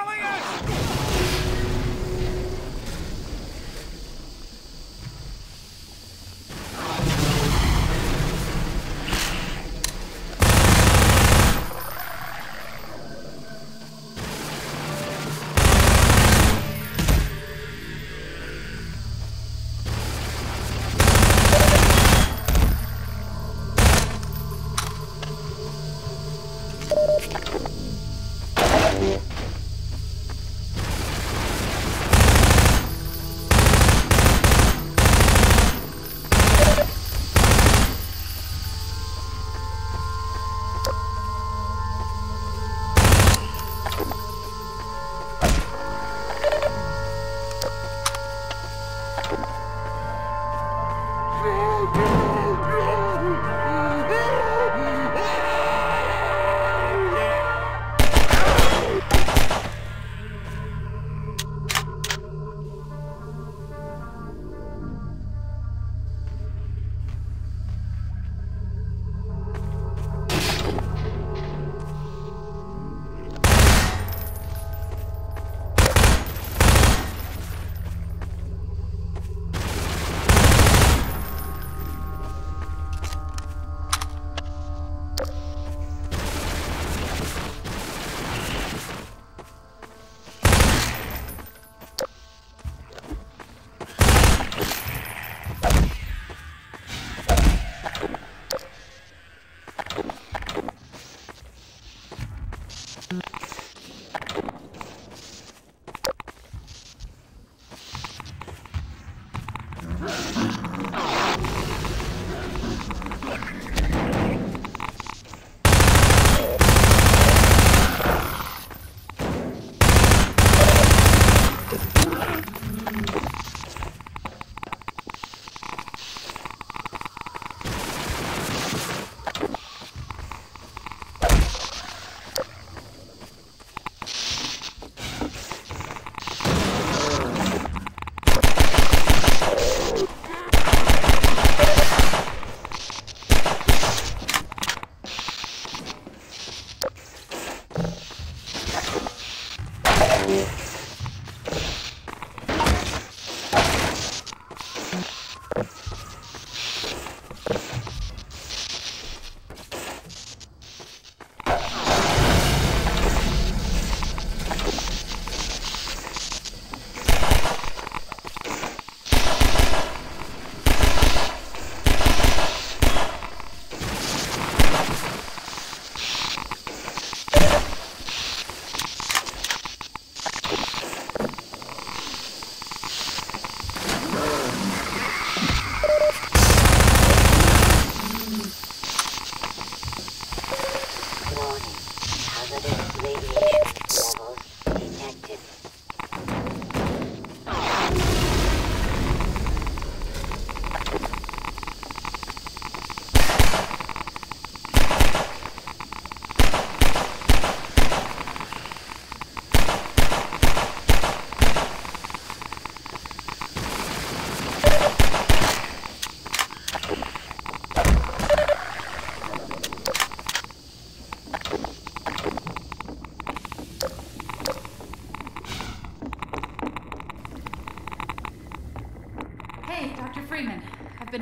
shelling us!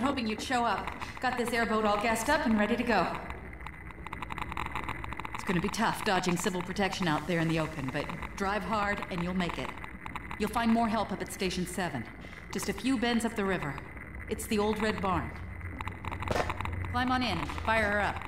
Hoping you'd show up. Got this airboat all gassed up and ready to go. It's gonna be tough dodging civil protection out there in the open, but drive hard and you'll make it. You'll find more help up at Station 7. Just a few bends up the river. It's the old red barn. Climb on in, fire her up.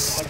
Detected.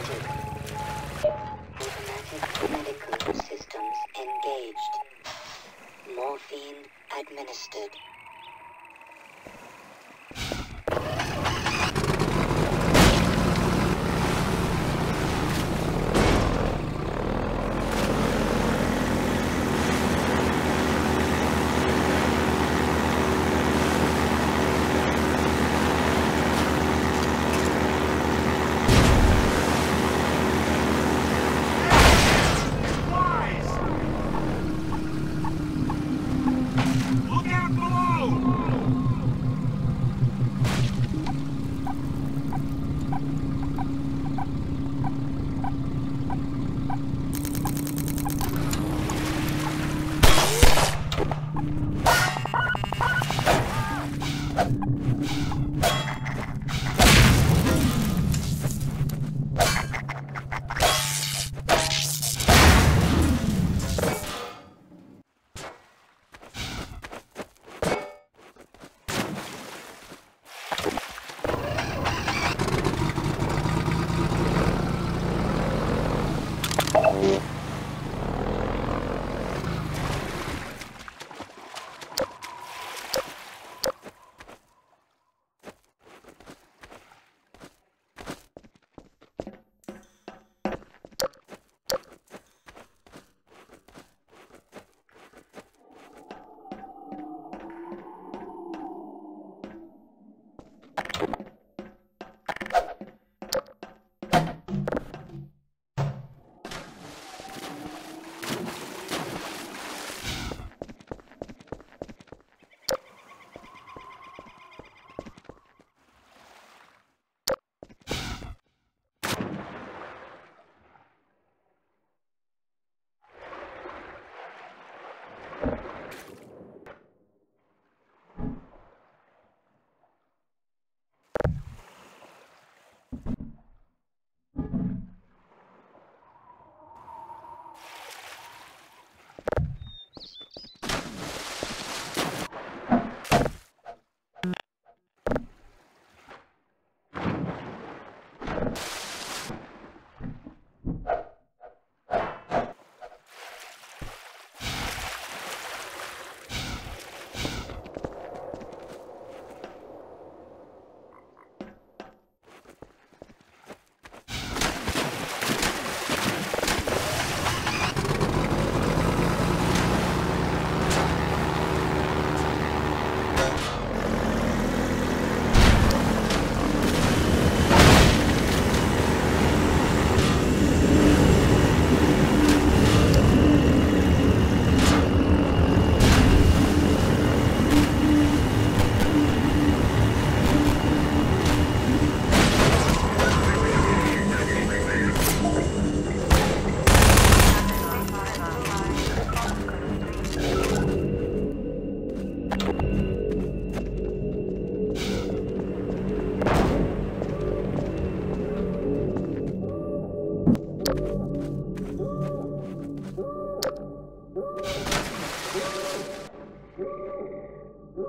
Oh,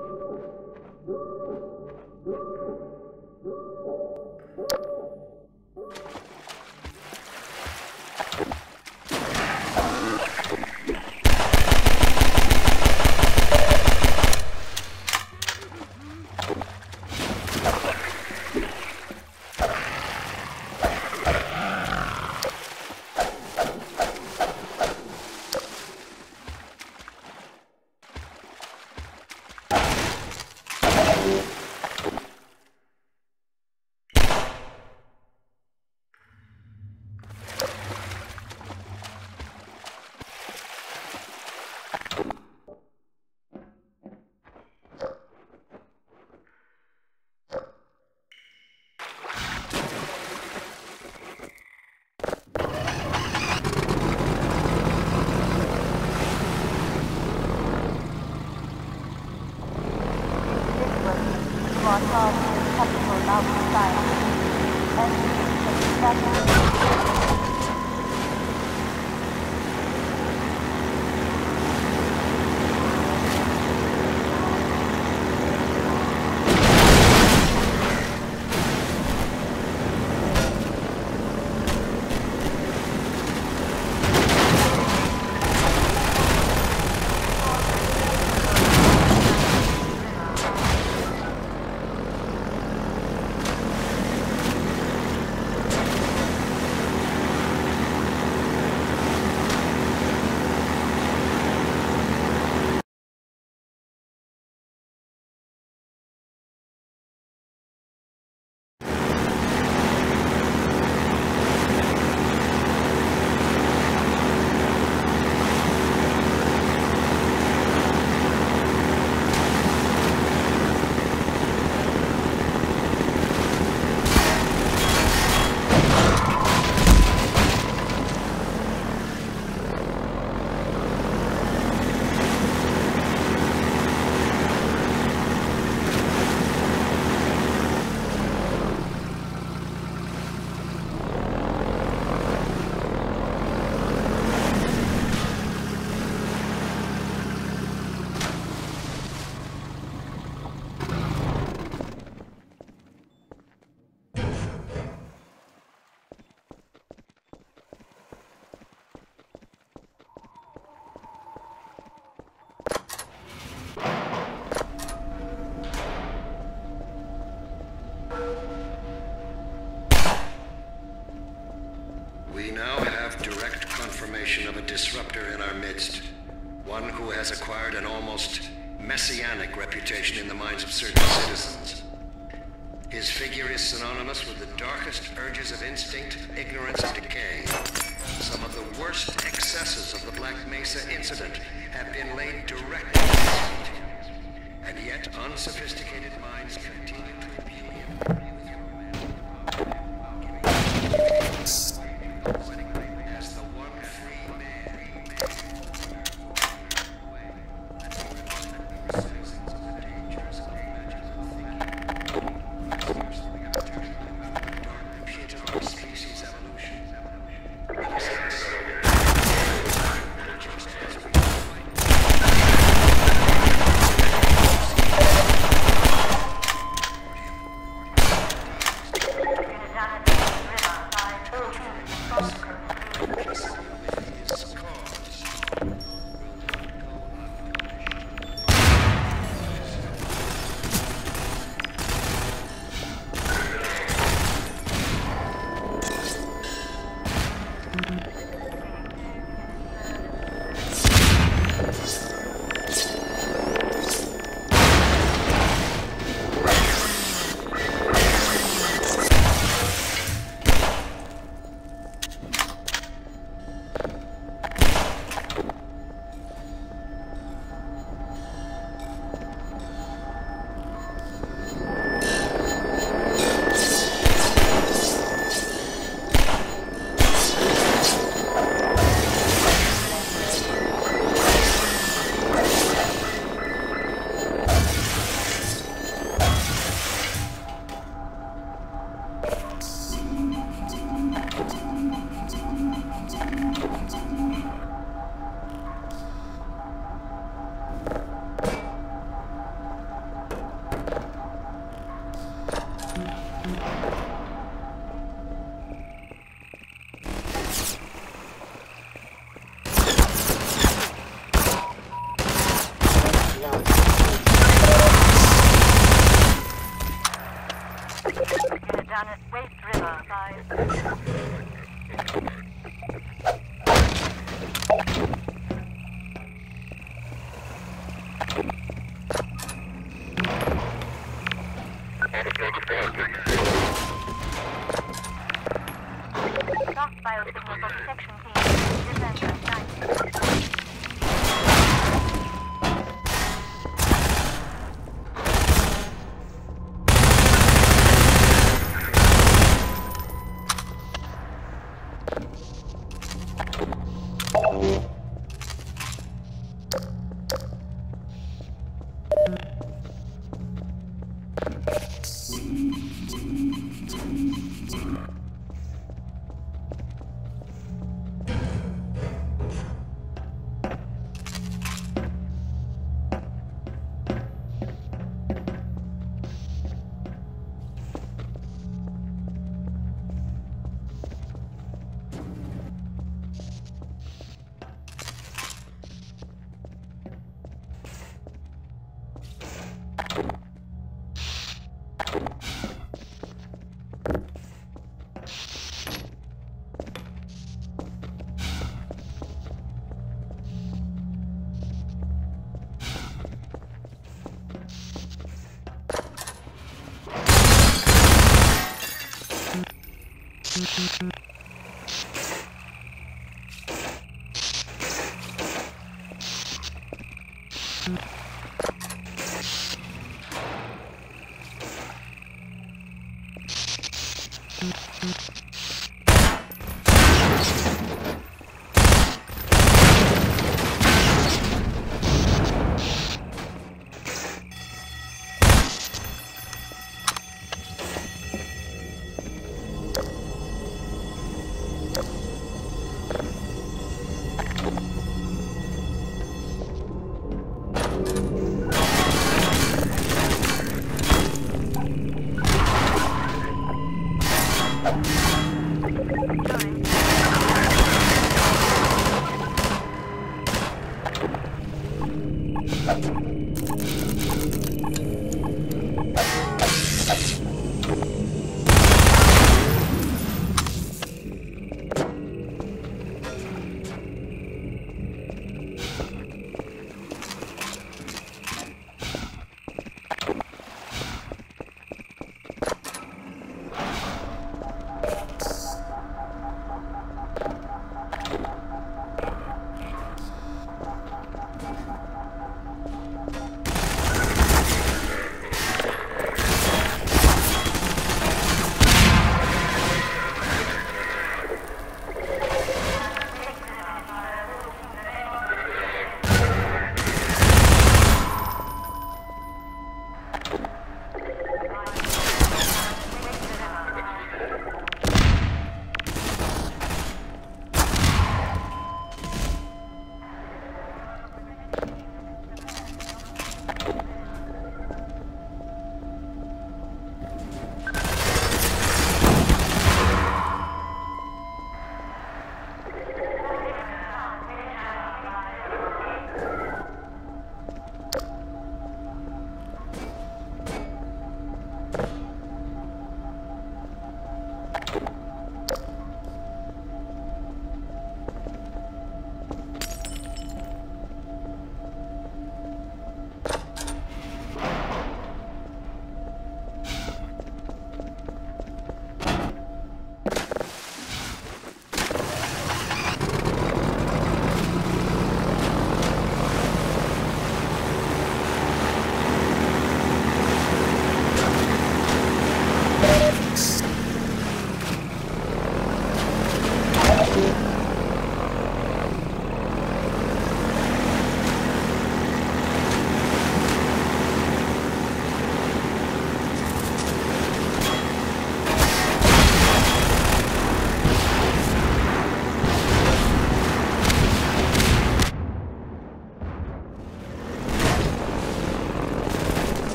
my God. disruptor in our midst. One who has acquired an almost messianic reputation in the minds of certain citizens. His figure is synonymous with the darkest urges of instinct, ignorance, and decay. Some of the worst excesses of the Black Mesa incident have been laid directly at his feet. And yet unsophisticated minds continue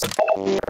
Peace.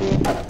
Copy.